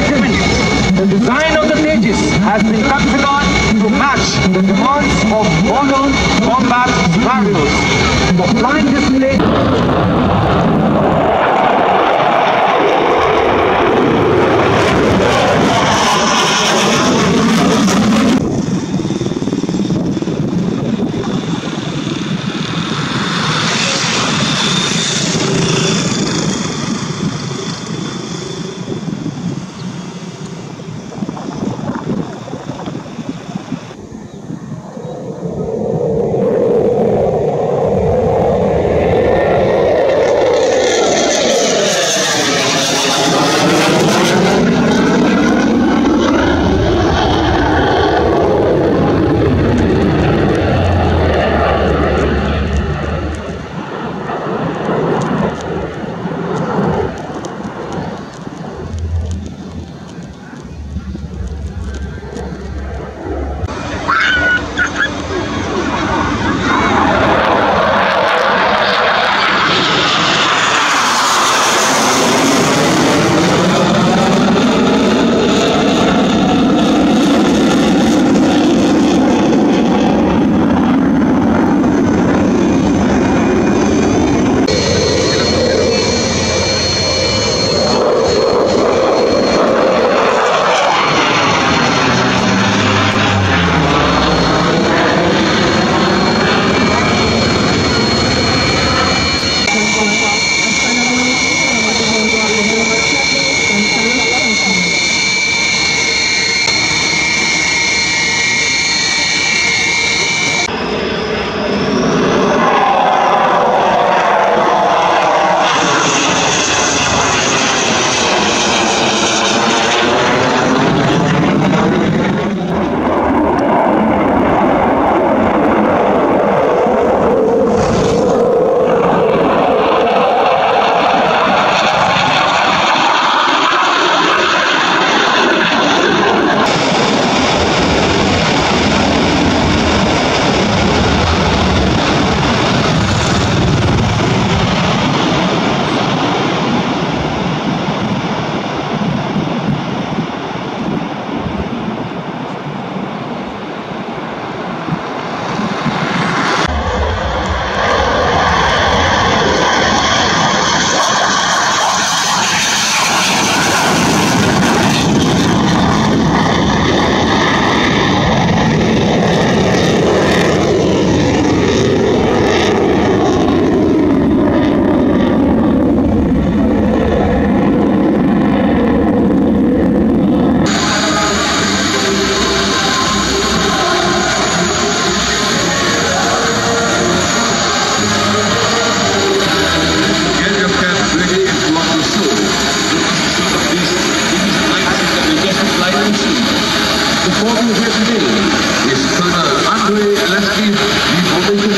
gentlemen, the design of the pages has been captured to match the demands of modern combat scenarios. The blind display... vida e proteção.